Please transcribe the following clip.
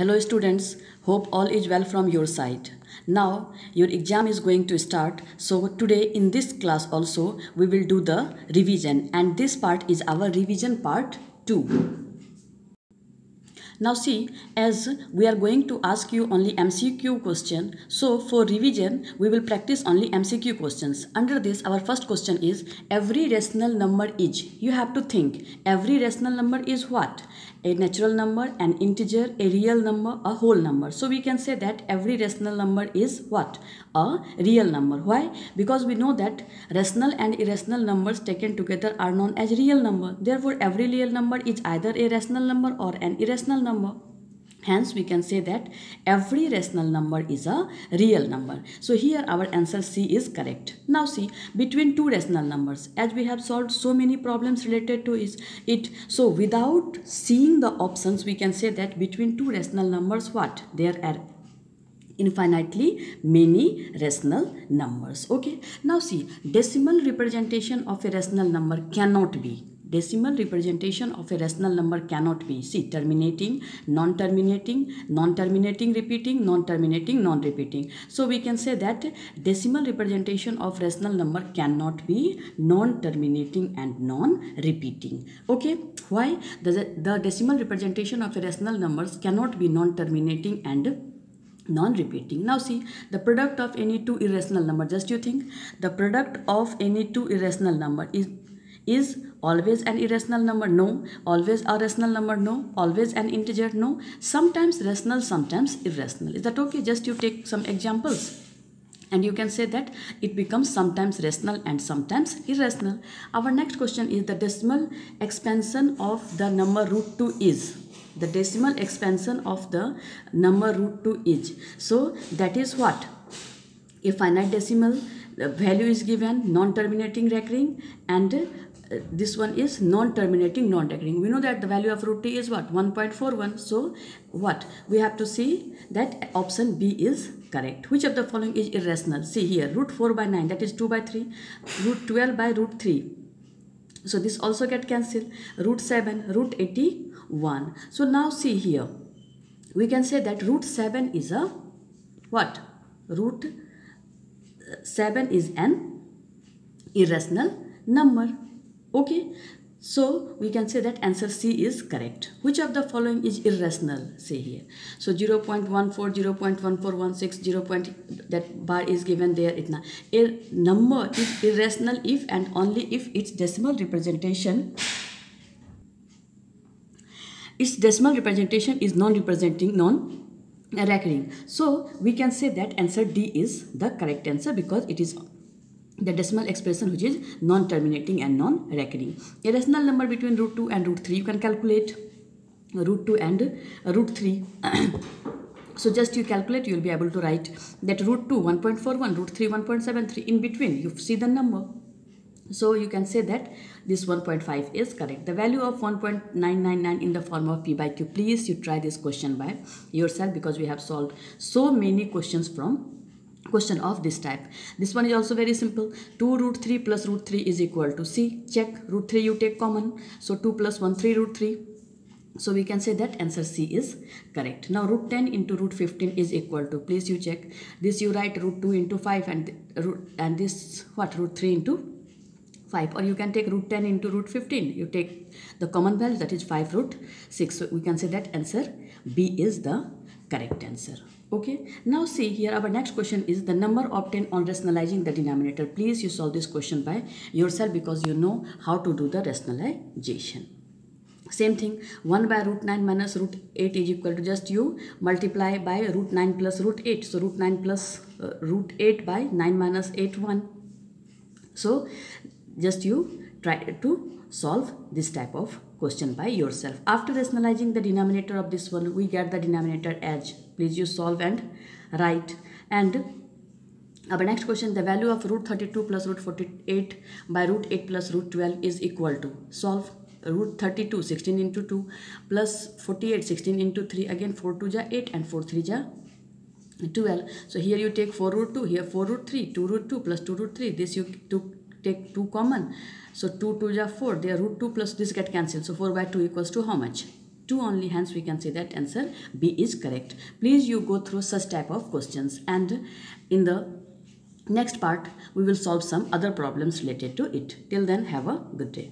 Hello students, hope all is well from your side. Now your exam is going to start. So today in this class also we will do the revision and this part is our revision part 2. Now see, as we are going to ask you only MCQ question, so for revision, we will practice only MCQ questions. Under this, our first question is, every rational number is. You have to think, every rational number is what? A natural number, an integer, a real number, a whole number. So we can say that every rational number is what? A real number. Why? Because we know that rational and irrational numbers taken together are known as real number. Therefore, every real number is either a rational number or an irrational number. Hence, we can say that every rational number is a real number. So, here our answer C is correct. Now, see, between two rational numbers, as we have solved so many problems related to is it. So, without seeing the options, we can say that between two rational numbers, what? There are infinitely many rational numbers okay now see decimal representation of a rational number cannot be decimal representation of a rational number cannot be. See terminating non-terminating non-terminating repeating non-terminating non-repeating. So we can say that decimal representation of rational number cannot be non-terminating and non-repeating. Okay? Why? The, the decimal representation of rational numbers cannot be non-terminating and non-repeating. Now see the product of any two irrational number just you think. The product of any two irrational number is is always an irrational number no. Always a rational number no. Always an integer no. Sometimes rational sometimes irrational. Is that okay? Just you take some examples. And you can say that it becomes sometimes rational and sometimes irrational. Our next question is the decimal expansion of the number root 2 is. The decimal expansion of the number root 2 is. So that is what? A finite decimal value is given non-terminating recurring and this one is non-terminating non-recurring. We know that the value of root t is what? 1.41 so what? We have to see that option b is correct. Which of the following is irrational? See here root 4 by 9 that is 2 by 3 root 12 by root 3 so this also get cancelled. Root 7 root 81 so now see here. We can say that root 7 is a what? Root uh, 7 is an irrational number Okay, so we can say that answer C is correct. Which of the following is irrational? Say here. So 0 0.14, 0 0.1416, 0. Point, that bar is given there. Itna. A number is irrational if and only if its decimal representation its decimal representation is non-representing non recurring. So we can say that answer D is the correct answer because it is the decimal expression which is non-terminating and non-recurring. A rational number between root 2 and root 3 you can calculate root 2 and uh, root 3. so just you calculate you will be able to write that root 2 1.41 root 3 1.73 in between you see the number. So you can say that this 1.5 is correct. The value of 1.999 in the form of p by q. Please you try this question by yourself because we have solved so many questions from question of this type. This one is also very simple. 2 root 3 plus root 3 is equal to C. Check root 3 you take common. So 2 plus 1 3 root 3. So we can say that answer C is correct. Now root 10 into root 15 is equal to, please you check. This you write root 2 into 5 and, root, and this what root 3 into 5 or you can take root 10 into root 15. You take the common value that is 5 root 6. So we can say that answer B is the correct answer okay? Now see here our next question is the number obtained on rationalizing the denominator. Please you solve this question by yourself because you know how to do the rationalization. Same thing 1 by root 9 minus root 8 is equal to just you multiply by root 9 plus root 8 so root 9 plus uh, root 8 by 9 minus 8 1 so just you try to solve this type of question by yourself. After rationalizing the denominator of this one, we get the denominator as. Please you solve and write. And uh, our next question, the value of root 32 plus root 48 by root 8 plus root 12 is equal to. Solve root 32 16 into 2 plus 48 16 into 3 again 4 2 ja 8 and 4 3 ja 12 so here you take 4 root 2 here 4 root 3 2 root 2 plus 2 root 3 this you took take 2 common. So 2 2 are 4. They are root 2 plus this get cancelled. So 4 by 2 equals to how much? two only hence we can say that answer b is correct please you go through such type of questions and in the next part we will solve some other problems related to it till then have a good day